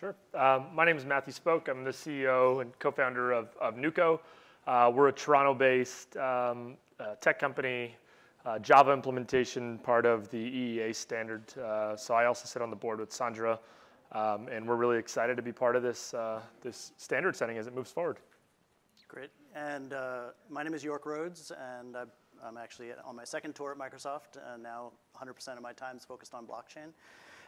Sure. Um, my name is Matthew Spoke. I'm the CEO and co-founder of, of Nuco. Uh, we're a Toronto-based um, uh, tech company, uh, Java implementation part of the EEA standard. Uh, so I also sit on the board with Sandra, um, and we're really excited to be part of this, uh, this standard setting as it moves forward. Great. And uh, my name is York Rhodes, and I'm actually on my second tour at Microsoft, and now 100% of my time is focused on blockchain.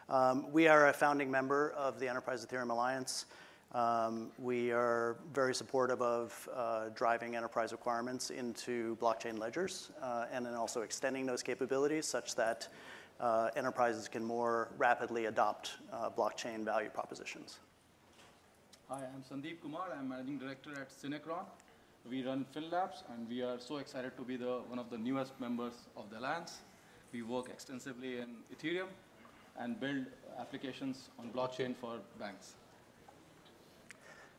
Um, we are a founding member of the Enterprise Ethereum Alliance. Um, we are very supportive of uh, driving enterprise requirements into blockchain ledgers uh, and then also extending those capabilities such that uh, enterprises can more rapidly adopt uh, blockchain value propositions. Hi, I'm Sandeep Kumar. I'm Managing Director at Synechron. We run FinLabs, and we are so excited to be the, one of the newest members of the Alliance. We work extensively in Ethereum and build applications on blockchain for banks.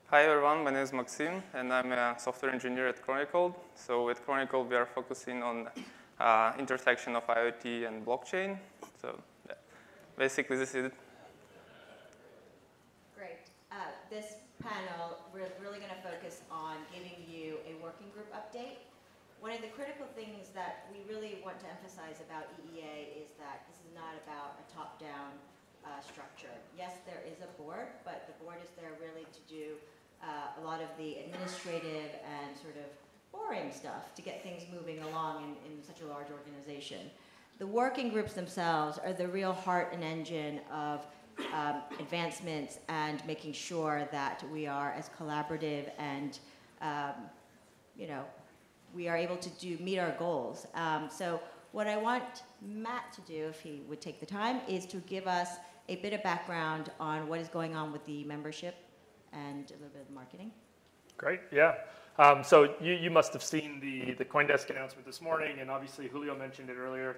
Hi everyone, my name is Maxim and I'm a software engineer at Chronicled. So with Chronicled we are focusing on uh, intersection of IoT and blockchain. So yeah. basically this is it. Great. Uh, this panel, we're really going to focus on giving you a working group update. One of the critical things that we really want to emphasize about EEA is that this is not about a top-down uh, structure. Yes, there is a board, but the board is there really to do uh, a lot of the administrative and sort of boring stuff to get things moving along in, in such a large organization. The working groups themselves are the real heart and engine of um, advancements and making sure that we are as collaborative and, um, you know, we are able to do meet our goals. Um, so what I want Matt to do, if he would take the time, is to give us a bit of background on what is going on with the membership and a little bit of marketing. Great, yeah. Um, so you, you must have seen the, the CoinDesk announcement this morning, and obviously Julio mentioned it earlier.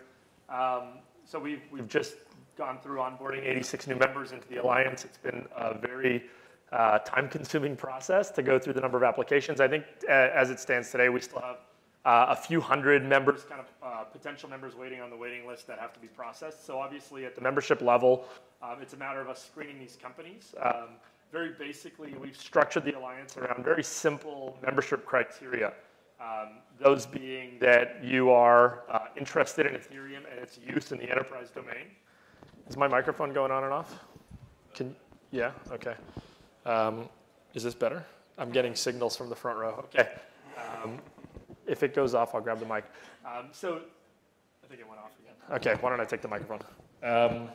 Um, so we've, we've just gone through onboarding 86 new members into the Alliance. It's been a very uh, time-consuming process to go through the number of applications. I think uh, as it stands today, we still have uh, a few hundred members, kind of uh, potential members waiting on the waiting list that have to be processed. So obviously at the membership level, um, it's a matter of us screening these companies. Um, very basically, we've structured the alliance around very simple membership criteria. Um, those being that you are uh, interested in Ethereum and its use in the enterprise domain. Is my microphone going on and off? Can yeah? Okay. Um, is this better? I'm getting signals from the front row. Okay. Um, if it goes off, I'll grab the mic. Um, so I think it went off again. Okay. Why don't I take the microphone? Um,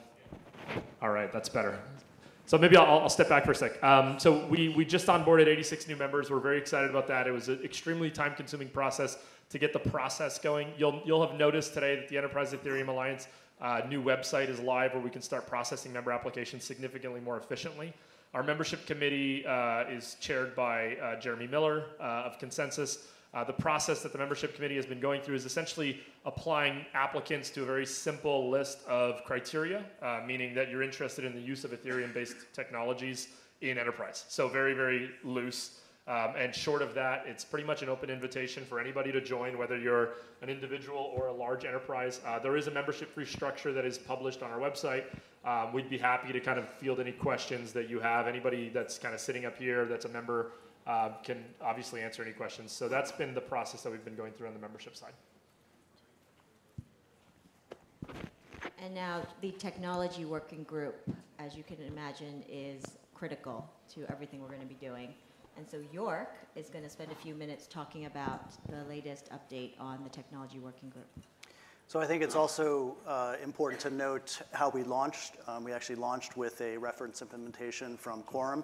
all right. That's better. So maybe I'll, I'll, step back for a sec. Um, so we, we just onboarded 86 new members. We're very excited about that. It was an extremely time-consuming process to get the process going. You'll, you'll have noticed today that the Enterprise Ethereum Alliance uh, new website is live where we can start processing member applications significantly more efficiently. Our membership committee uh, is chaired by uh, Jeremy Miller uh, of ConsenSys. Uh, the process that the membership committee has been going through is essentially applying applicants to a very simple list of criteria, uh, meaning that you're interested in the use of Ethereum-based technologies in enterprise. So very, very loose. Um, and short of that, it's pretty much an open invitation for anybody to join, whether you're an individual or a large enterprise. Uh, there is a membership fee structure that is published on our website. Um, we'd be happy to kind of field any questions that you have. Anybody that's kind of sitting up here that's a member uh, can obviously answer any questions. So that's been the process that we've been going through on the membership side. And now the technology working group, as you can imagine, is critical to everything we're going to be doing. And so York is going to spend a few minutes talking about the latest update on the technology working group. So I think it's also uh, important to note how we launched. Um, we actually launched with a reference implementation from Quorum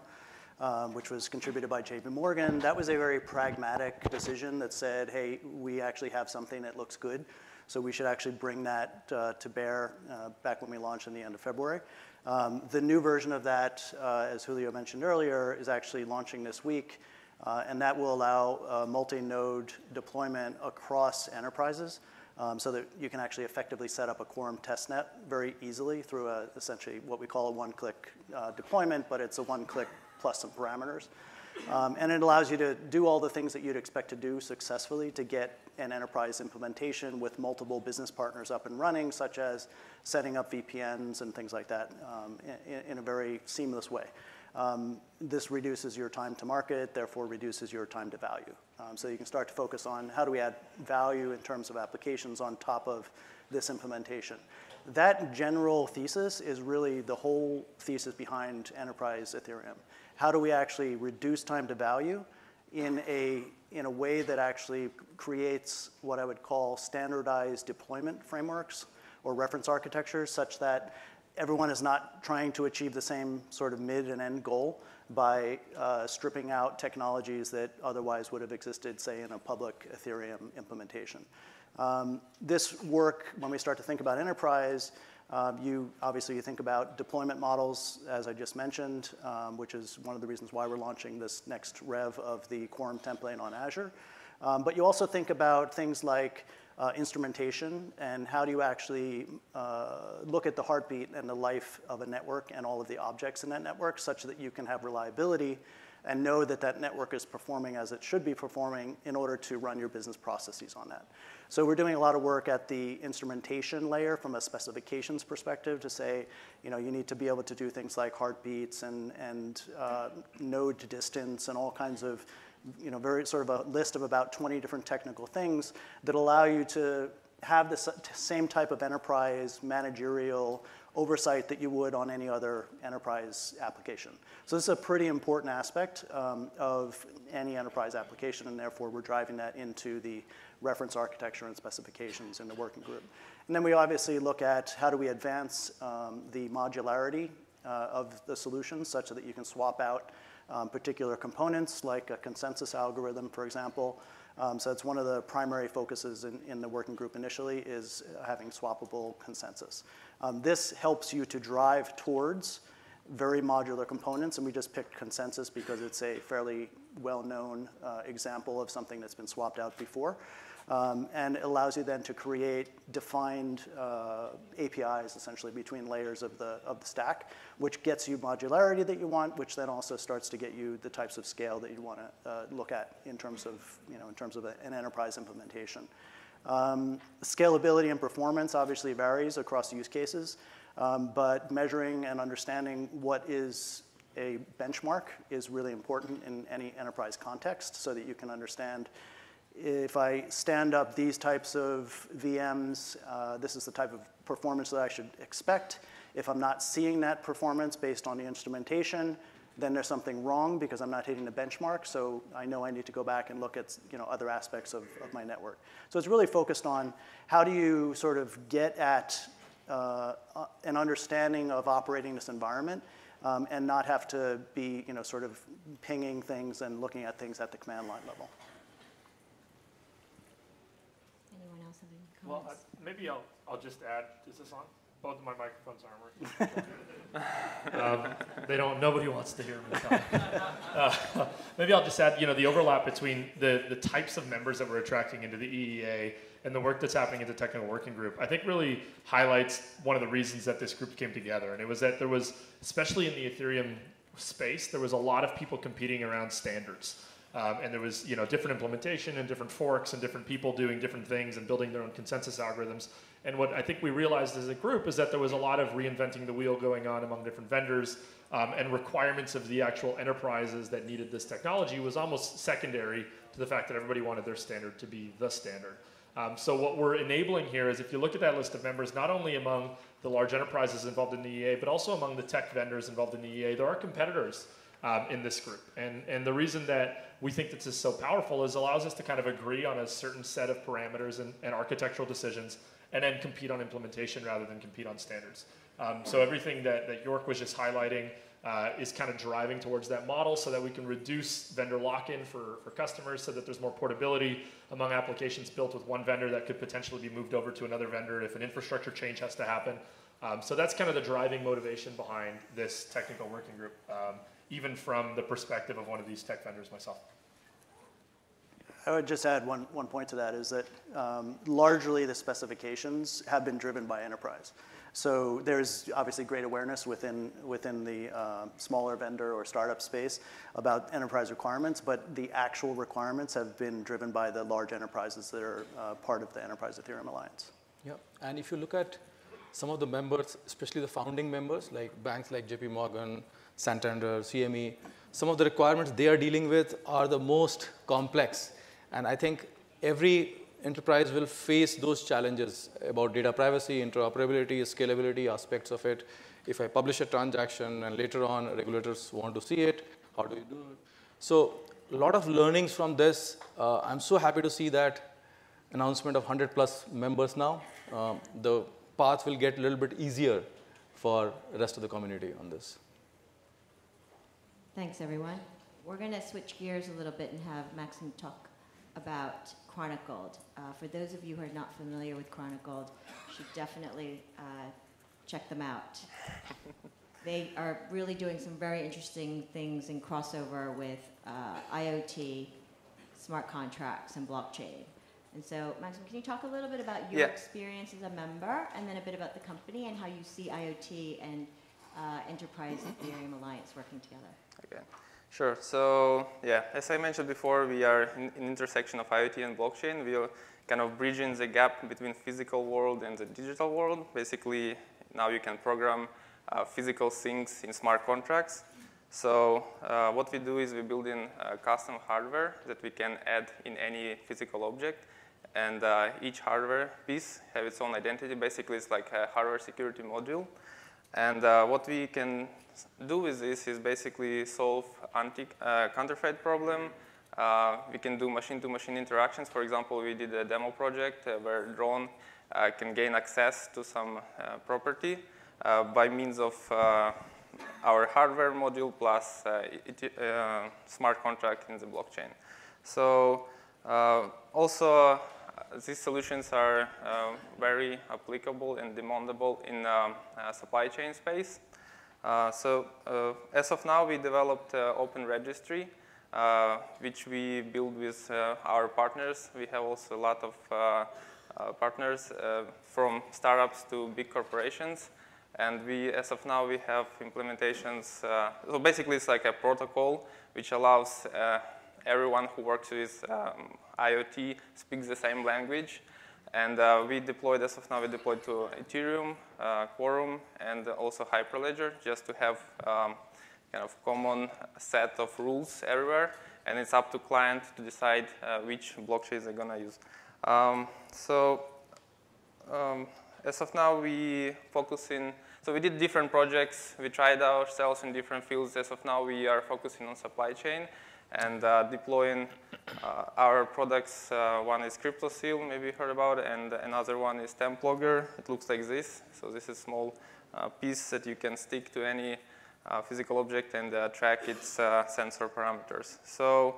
um, which was contributed by JP Morgan. That was a very pragmatic decision that said, hey, we actually have something that looks good. So we should actually bring that uh, to bear uh, back when we launched in the end of February. Um, the new version of that, as Julio mentioned earlier, is actually launching this week. And that will allow multi-node deployment across enterprises um, so that you can actually effectively set up a quorum testnet very easily through a, essentially what we call a one-click uh, deployment, but it's a one-click plus some parameters. Um, and it allows you to do all the things that you'd expect to do successfully to get an enterprise implementation with multiple business partners up and running, such as setting up VPNs and things like that um, in, in, a very seamless way. Um, this reduces your time to market, therefore reduces your time to value. Um, so you can start to focus on how do we add value in terms of applications on top of this implementation. That general thesis is really the whole thesis behind enterprise Ethereum. How do we actually reduce time to value in a, in a way that actually creates what I would call standardized deployment frameworks or reference architectures such that everyone is not trying to achieve the same sort of mid and end goal by uh, stripping out technologies that otherwise would have existed, say, in a public Ethereum implementation. Um, this work, when we start to think about enterprise, um, you obviously you think about deployment models, as I just mentioned, um, which is one of the reasons why we're launching this next rev of the Quorum template on Azure. Um, but you also think about things like uh, instrumentation and how do you actually uh, look at the heartbeat and the life of a network and all of the objects in that network such that you can have reliability and know that that network is performing as it should be performing in order to run your business processes on that. So we're doing a lot of work at the instrumentation layer from a specifications perspective to say, you know, you need to be able to do things like heartbeats and, and uh, node distance and all kinds of you know, very sort of a list of about 20 different technical things that allow you to have the same type of enterprise managerial oversight that you would on any other enterprise application. So this is a pretty important aspect um, of any enterprise application, and therefore we're driving that into the reference architecture and specifications in the working group. And then we obviously look at how do we advance um, the modularity uh, of the solution such that you can swap out um, particular components, like a consensus algorithm, for example. Um, so it's one of the primary focuses in, in, the working group initially is having swappable consensus. Um, this helps you to drive towards very modular components, and we just picked consensus because it's a fairly well-known uh, example of something that's been swapped out before. Um, and allows you then to create defined uh, APIs essentially between layers of the, of the stack, which gets you modularity that you want, which then also starts to get you the types of scale that you want to uh, look at in terms of, you know, in terms of a, an enterprise implementation. Um, scalability and performance obviously varies across use cases, um, but measuring and understanding what is a benchmark is really important in any enterprise context so that you can understand if I stand up these types of VMs, uh, this is the type of performance that I should expect. If I'm not seeing that performance based on the instrumentation, then there's something wrong because I'm not hitting the benchmark. So I know I need to go back and look at you know, other aspects of, of my network. So it's really focused on how do you sort of get at uh, an understanding of operating this environment um, and not have to be you know, sort of pinging things and looking at things at the command line level. Well, I- maybe I'll, I'll just add, is this on? Both of my microphones aren't working. Um, They don't, nobody wants to hear me talk. Uh, Maybe I'll just add, you know, the overlap between the, the types of members that we're attracting into the EEA and the work that's happening at the technical working group, I think really highlights one of the reasons that this group came together. And it was that there was, especially in the Ethereum space, there was a lot of people competing around standards. Um, and there was you know different implementation and different forks and different people doing different things and building their own consensus algorithms. And what I think we realized as a group is that there was a lot of reinventing the wheel going on among different vendors um, and requirements of the actual enterprises that needed this technology was almost secondary to the fact that everybody wanted their standard to be the standard. Um, so what we're enabling here is if you look at that list of members, not only among the large enterprises involved in the EA, but also among the tech vendors involved in the EA, there are competitors um, in this group. And, and the reason that we think this is so powerful is allows us to kind of agree on a certain set of parameters and, and architectural decisions and then compete on implementation rather than compete on standards. Um, so everything that, that York was just highlighting uh, is kind of driving towards that model so that we can reduce vendor lock-in for, for customers so that there's more portability among applications built with one vendor that could potentially be moved over to another vendor if an infrastructure change has to happen. Um, so that's kind of the driving motivation behind this technical working group. Um, even from the perspective of one of these tech vendors myself. I would just add one, one point to that is that um, largely the specifications have been driven by enterprise. So there's obviously great awareness within, within the uh, smaller vendor or startup space about enterprise requirements, but the actual requirements have been driven by the large enterprises that are uh, part of the Enterprise Ethereum Alliance. Yeah, and if you look at some of the members, especially the founding members, like banks like JP Morgan, Santander, CME, some of the requirements they are dealing with are the most complex. And I think every enterprise will face those challenges about data privacy, interoperability, scalability aspects of it. If I publish a transaction and later on regulators want to see it, how do you do it? So a lot of learnings from this. Uh, I'm so happy to see that announcement of 100 plus members now. Um, the path will get a little bit easier for rest of the community on this. Thanks, everyone. We're going to switch gears a little bit and have Maxim talk about Chronicled. Uh, for those of you who are not familiar with Chronicled, you should definitely uh, check them out. they are really doing some very interesting things in crossover with uh, IoT, smart contracts, and blockchain. And so, Maxim, can you talk a little bit about your Yeah. experience as a member, and then a bit about the company and how you see IoT and uh, Enterprise Ethereum Alliance working together? Okay, sure. So yeah, as I mentioned before, we are in, in intersection of IoT and blockchain. We are kind of bridging the gap between physical world and the digital world. Basically, now you can program uh, physical things in smart contracts. So uh, what we do is we build in uh, custom hardware that we can add in any physical object. And uh, each hardware piece have its own identity. Basically, it's like a hardware security module. And uh, what we can do with this is basically solve anti uh, counterfeit problem. Uh, we can do machine-to-machine interactions. For example, we did a demo project uh, where drone uh, can gain access to some uh, property by means of our hardware module plus it, smart contract in the blockchain. So also, these solutions are uh, very applicable and demandable in um, uh, supply chain space. Uh, so uh, as of now, we developed uh, open registry, uh, which we build with uh, our partners. We have also a lot of uh, uh, partners uh, from startups to big corporations. And we, as of now, we have implementations. Uh, so basically, it's like a protocol which allows uh, everyone who works with um, IoT speaks the same language. And uh, we deployed, as of now, we deployed to Ethereum, uh, Quorum, and also Hyperledger, just to have um, kind of common set of rules everywhere. And it's up to client to decide uh, which blockchains they're gonna use. Um, so um, as of now, we focus in, so we did different projects. We tried ourselves in different fields. As of now, we are focusing on supply chain and uh, deploying our products. Uh, one is CryptoSeal, maybe you heard about, and another one is Templogger. It looks like this. So this is a small uh, piece that you can stick to any uh, physical object and uh, track its uh, sensor parameters. So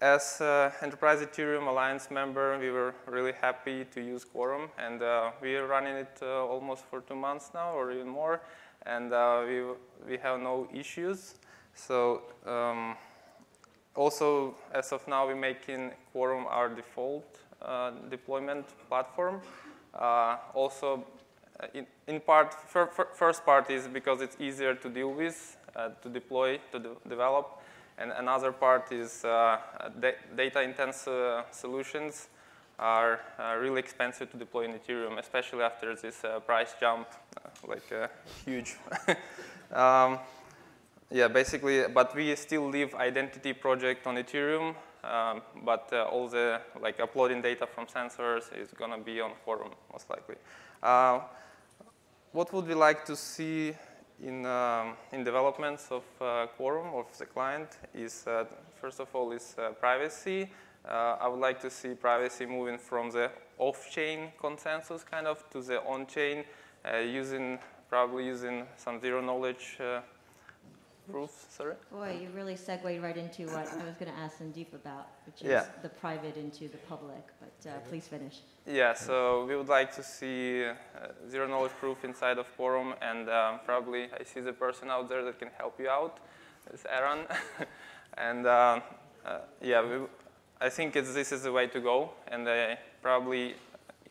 as uh, Enterprise Ethereum Alliance member, we were really happy to use Quorum, and uh, we are running it uh, almost for two months now, or even more, and uh, we, we have no issues. So um, also, as of now, we're making Quorum our default uh, deployment platform. Uh, also, uh, in, in part, fir fir first part is because it's easier to deal with, uh, to deploy, to de develop. And another part is uh, da data intense uh, solutions are really expensive to deploy in Ethereum, especially after this price jump, like huge. um, yeah, basically, but we still leave identity project on Ethereum, um, but uh, all the like uploading data from sensors is gonna be on Quorum most likely. Uh, what would we like to see in um, in developments of uh, Quorum of the client is uh, first of all is uh, privacy. Uh, I would like to see privacy moving from the off-chain consensus kind of to the on-chain, using probably using some zero knowledge Ruth, sorry? Boy, you really segued right into what I was going to ask Sandeep about, which is Yeah. the private into the public, but uh, please finish. Yeah, so we would like to see uh, zero knowledge proof inside of Quorum, and um, probably I see the person out there that can help you out. It's Aaron. and uh, uh, yeah, we, I think it's, this is the way to go, and uh, probably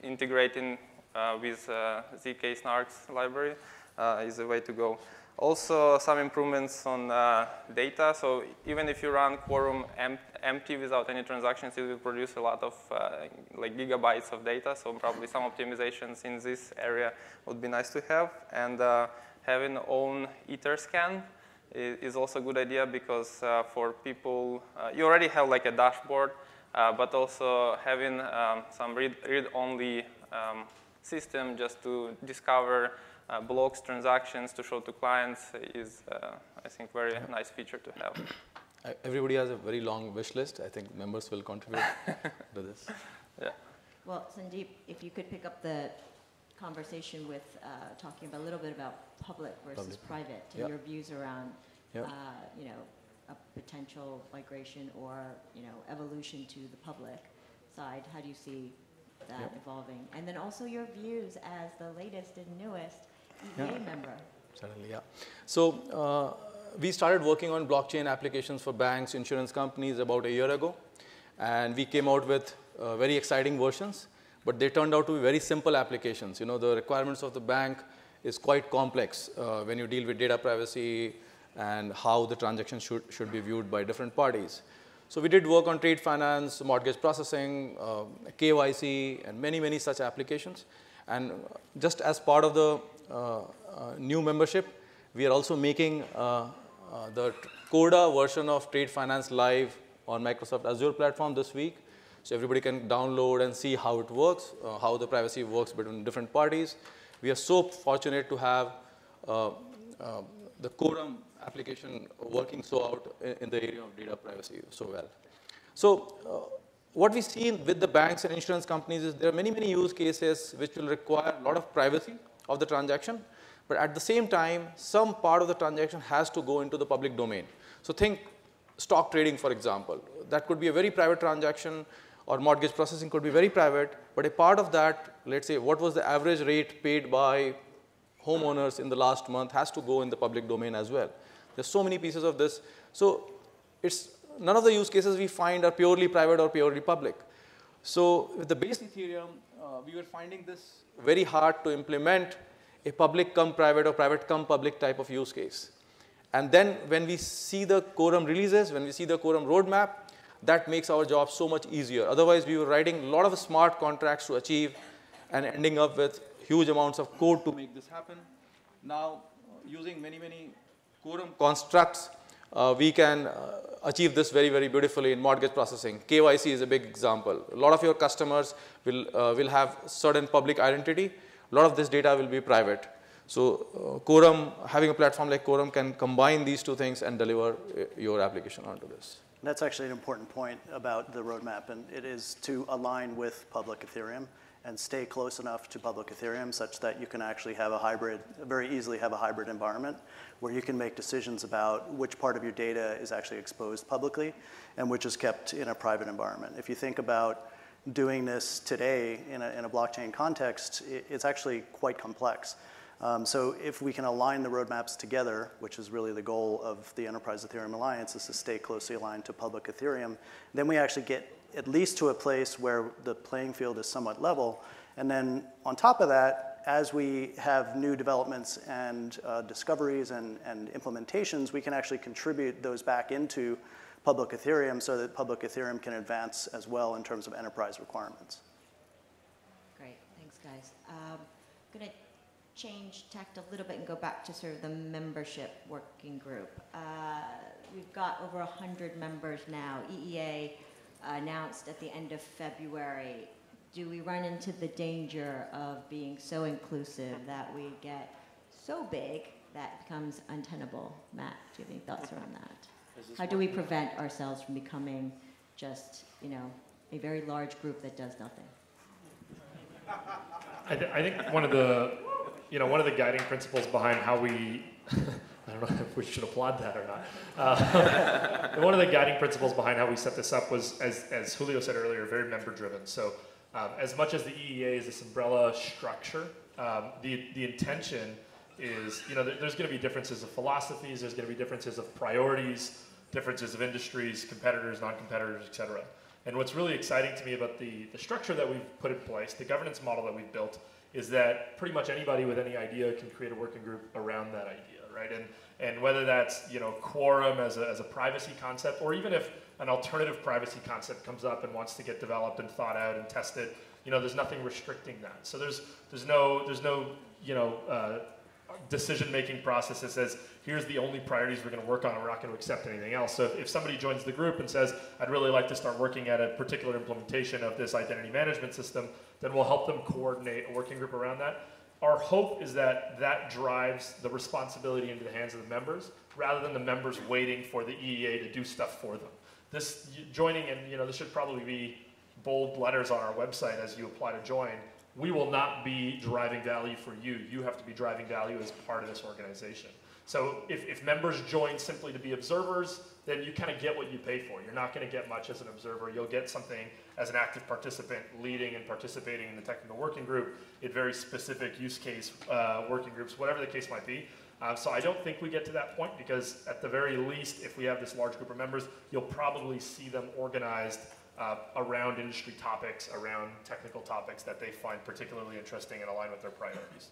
integrating uh, with uh, ZK Snarks library uh, is the way to go. Also, some improvements on uh, data. So even if you run Quorum em empty without any transactions, it will produce a lot of uh, like gigabytes of data. So probably some optimizations in this area would be nice to have. And uh, having own Etherscan. is also a good idea because uh, for people, uh, you already have like a dashboard, uh, but also having um, some read, read-only um, system just to discover blocks, transactions to show to clients is, uh, I think, very nice feature to have. Everybody has a very long wish list. I think members will contribute to this. Yeah. Well, Sandeep, if you could pick up the conversation with uh, talking about, a little bit about public versus Public. private and Yep. your views around, Yep. uh, you know, a potential migration or, you know, evolution to the public side. How do you see that Yep. evolving? And then also your views as the latest and newest Yeah. EEA member. Certainly, yeah. So uh, we started working on blockchain applications for banks, insurance companies about a year ago, and we came out with uh, very exciting versions, but they turned out to be very simple applications. You know, the requirements of the bank is quite complex uh, when you deal with data privacy and how the transaction should, should be viewed by different parties. So we did work on trade finance, mortgage processing, uh, KYC, and many, many such applications. And just as part of the new membership, we are also making uh, uh, the Corda version of Trade Finance live on Microsoft Azure platform this week. So everybody can download and see how it works, uh, how the privacy works between different parties. We are so fortunate to have uh, uh, the Quorum application working so out in, in the area of data privacy so well. So uh, what we see with the banks and insurance companies is there are many, many use cases which will require a lot of privacy of the transaction, but at the same time, some part of the transaction has to go into the public domain. So think stock trading, for example. That could be a very private transaction, or mortgage processing could be very private, but a part of that, let's say, what was the average rate paid by homeowners in the last month has to go in the public domain as well. There's so many pieces of this. So it's none of the use cases we find are purely private or purely public. So with the base Ethereum, uh, we were finding this very hard to implement a public come private or private come public type of use case. And then when we see the quorum releases, when we see the quorum roadmap, that makes our job so much easier. Otherwise, we were writing a lot of smart contracts to achieve and ending up with huge amounts of code to make this happen. Now, using many, many quorum constructs, uh, we can uh, achieve this very, very beautifully in mortgage processing. KYC is a big example. A lot of your customers will, uh, will have certain public identity. A lot of this data will be private. So uh, Quorum, having a platform like Quorum can combine these two things and deliver uh, your application onto this. That's actually an important point about the roadmap, and it is to align with public Ethereum and stay close enough to public Ethereum such that you can actually have a hybrid, very easily have a hybrid environment where you can make decisions about which part of your data is actually exposed publicly and which is kept in a private environment. If you think about doing this today in a, in a blockchain context, it, it's actually quite complex. Um, so if we can align the roadmaps together, which is really the goal of the Enterprise Ethereum Alliance, is to stay closely aligned to public Ethereum, then we actually get at least to a place where the playing field is somewhat level. And then on top of that, as we have new developments and uh, discoveries and, and implementations, we can actually contribute those back into public Ethereum so that public Ethereum can advance as well in terms of enterprise requirements. Great, thanks, guys. Um, I'm going to change tact a little bit and go back to sort of the membership working group. Uh, we've got over 100 members now. EEA announced at the end of February. Do we run into the danger of being so inclusive that we get so big that it becomes untenable? Matt, do you have any thoughts around that? How do we prevent ourselves from becoming just, you know, a very large group that does nothing? I, th- I think one of the, you know, one of the guiding principles behind how we, I don't know if we should applaud that or not. Uh, one of the guiding principles behind how we set this up was, as, as Julio said earlier, very member driven. So um, as much as the EEA is this umbrella structure, um, the, the intention is, you know, there, there's going to be differences of philosophies, there's going to be differences of priorities, differences of industries, competitors, non-competitors, et cetera. And what's really exciting to me about the, the structure that we've put in place, the governance model that we've built, is that pretty much anybody with any idea can create a working group around that idea, right? And, and whether that's, you know, quorum as a, as a privacy concept, or even if an alternative privacy concept comes up and wants to get developed and thought out and tested, you know, there's nothing restricting that. So there's, there's no, there's no, you know, uh, decision-making process that says here's the only priorities we're going to work on, and we're not going to accept anything else. So if, if somebody joins the group and says, I'd really like to start working at a particular implementation of this identity management system, then we'll help them coordinate a working group around that. Our hope is that that drives the responsibility into the hands of the members rather than the members waiting for the EEA to do stuff for them. This joining, and you know, this should probably be bold letters on our website as you apply to join. We will not be driving value for you. You have to be driving value as part of this organization. So if, if members join simply to be observers, then you kind of get what you pay for. You're not going to get much as an observer. You'll get something as an active participant leading and participating in the technical working group in very specific use case uh, working groups, whatever the case might be. Uh, so I don't think we get to that point because at the very least, if we have this large group of members, you'll probably see them organized uh, around industry topics, around technical topics that they find particularly interesting and align with their priorities.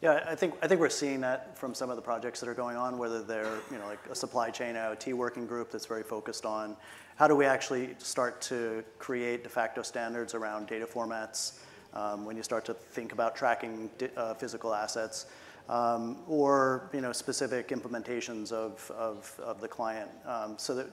Yeah, I think, I think we're seeing that from some of the projects that are going on, whether they're, you know, like a supply chain IoT working group that's very focused on how do we actually start to create de facto standards around data formats um, when you start to think about tracking uh, physical assets um, or, you know, specific implementations of, of, of the client. Um, so that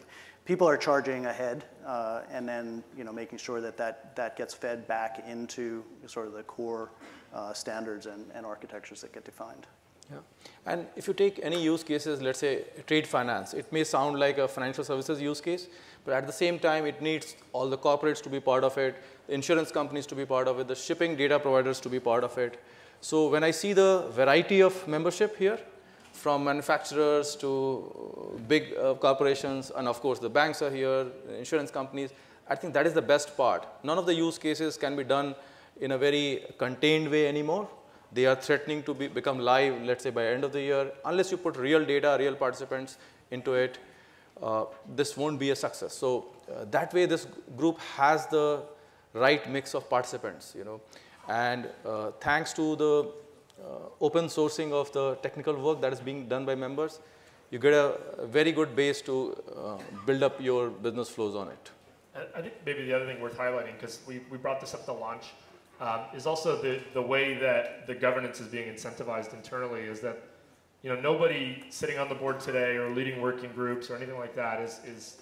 people are charging ahead uh, and then, you know, making sure that, that that gets fed back into sort of the core uh, standards and, and architectures that get defined. Yeah. And if you take any use cases, let's say trade finance, it may sound like a financial services use case, but at the same time, it needs all the corporates to be part of it, the insurance companies to be part of it, the shipping data providers to be part of it. So when I see the variety of membership here, from manufacturers to big uh, corporations, and of course the banks are here, insurance companies, I think that is the best part. None of the use cases can be done in a very contained way anymore. They are threatening to be, become live, let's say by end of the year. Unless you put real data, real participants into it, uh, this won't be a success. So uh, that way this group has the right mix of participants, you know. And uh, thanks to the uh, open sourcing of the technical work that is being done by members, you get a, very good base to uh, build up your business flows on it. I think maybe the other thing worth highlighting, because we, we brought this up to launch, um, is also the, the way that the governance is being incentivized internally is that you know nobody sitting on the board today or leading working groups or anything like that is, is,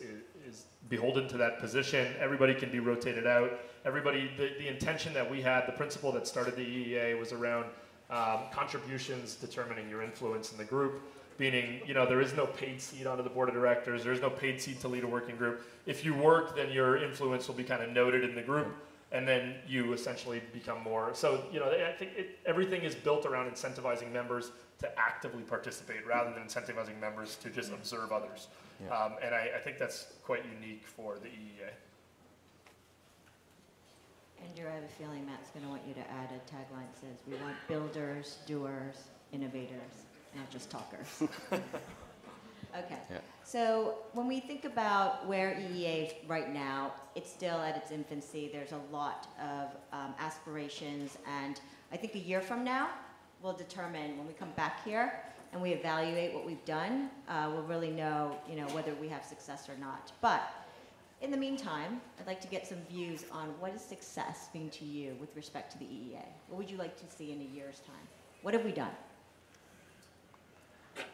is beholden to that position. Everybody can be rotated out. Everybody, the, the intention that we had, the principle that started the EEA was around um, contributions determining your influence in the group meaning you know there is no paid seat onto the board of directors there is no paid seat to lead a working group if you work then your influence will be kind of noted in the group and then you essentially become more. So you know, I think it, everything is built around incentivizing members to actively participate rather than incentivizing members to just observe others. Yeah. Um, and I, I, think that's quite unique for the EEA. I have a feeling Matt's going to want you to add a tagline that says, we want builders, doers, innovators, not just talkers. Okay. Yeah. So when we think about where EEA is right now, it's still at its infancy. There's a lot of um, aspirations, and I think a year from now, we'll determine when we come back here and we evaluate what we've done, uh, we'll really know, you know, whether we have success or not. But in the meantime, I'd like to get some views on what does success mean to you with respect to the EEA? What would you like to see in a year's time? What have we done?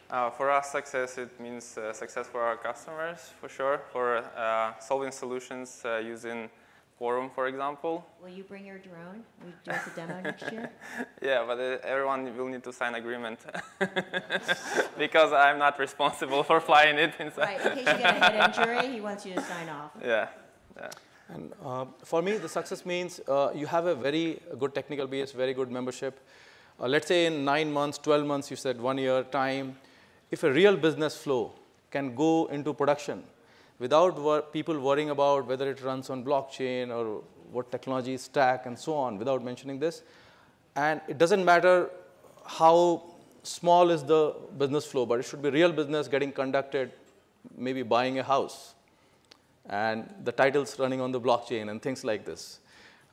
Uh, for us, success, it means uh, success for our customers, for sure, for uh, solving solutions uh, using Quorum, for example. Will you bring your drone? Will you do us a demo next year? yeah, but uh, everyone will need to sign agreement because I'm not responsible for flying it inside. Right, in case you get a head injury, he wants you to sign off. Yeah, yeah. And uh, for me, the success means you have a very good technical base, very good membership. let's say in nine months, 12 months, you said one year time, if a real business flow can go into production without wor people worrying about whether it runs on blockchain or what technology stack and so on, without mentioning this, and it doesn't matter how small is the business flow, but it should be real business getting conducted, maybe buying a house, and the titles running on the blockchain and things like this.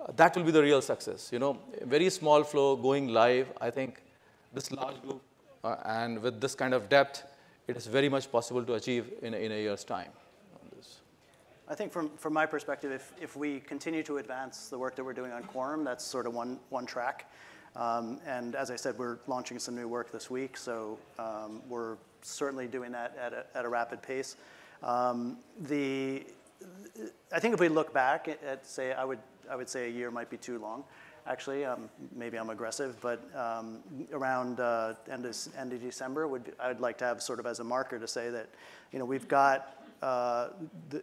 Uh, that will be the real success. You know, very small flow going live. I think this large group uh, and with this kind of depth, it is very much possible to achieve in in a year's time. I think from, from my perspective, if, if we continue to advance the work that we're doing on Quorum, that's sort of one, one track. Um, And as I said, we're launching some new work this week, so um, we're certainly doing that at a, at a rapid pace. Um, The, I think if we look back at, at, say, I would, I would say a year might be too long, actually. Um, maybe I'm aggressive, but um, around uh, end, of, end of December, would be, I'd like to have sort of as a marker to say that, you know, we've got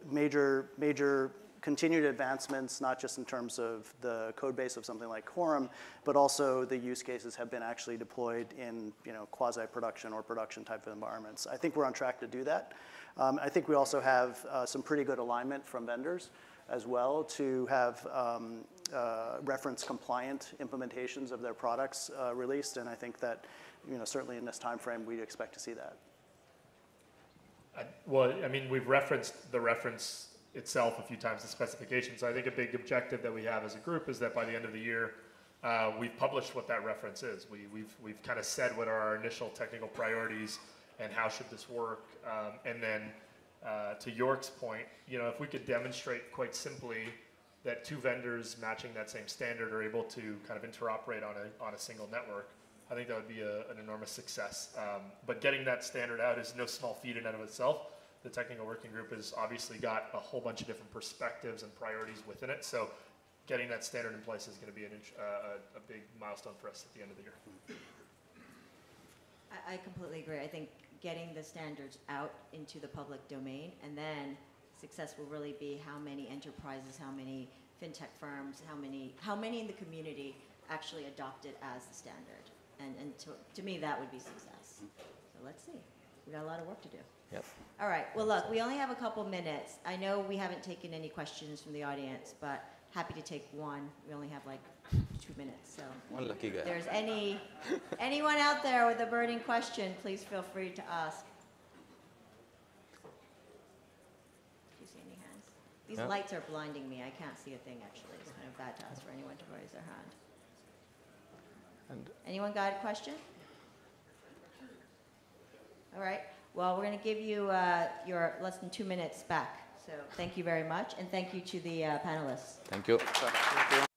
major, major continued advancements, not just in terms of the code base of something like Quorum, but also the use cases have been actually deployed in, you know, quasi-production or production type of environments. I think we're on track to do that. Um, I think we also have uh, some pretty good alignment from vendors as well to have um, uh, reference compliant implementations of their products uh, released, and I think that, you know, certainly in this time frame, we'd expect to see that. Well, I mean, we've referenced the reference itself a few times, the specification. So I think a big objective that we have as a group is that by the end of the year, uh, we've published what that reference is. We, we've, we've kind of said what are our initial technical priorities and how should this work. Um, and then uh, to York's point, you know, if we could demonstrate quite simply that two vendors matching that same standard are able to kind of interoperate on a, on a single network, I think that would be a, an enormous success. Um, but getting that standard out is no small feat in and of itself. The technical working group has obviously got a whole bunch of different perspectives and priorities within it. So getting that standard in place is going to be uh, a, big milestone for us at the end of the year. I, I completely agree. I think getting the standards out into the public domain and then success will really be how many enterprises, how many fintech firms, how many, how many in the community actually adopt it as the standard. And, and to, to me, that would be success. Mm-hmm. So let's see. We got a lot of work to do. Yep. All right, well, look, we only have a couple minutes. I know we haven't taken any questions from the audience, but happy to take one. We only have like two minutes, so. One lucky guy. If there's any, anyone out there with a burning question, please feel free to ask. Do you see any hands? These lights are blinding me. I can't see a thing, actually. It's kind of bad to ask for anyone to raise their hand. And Anyone got a question? All right, well, we're going to give you uh, your less than two minutes back. So thank you very much, and thank you to the uh, panelists. thank you. Thank you.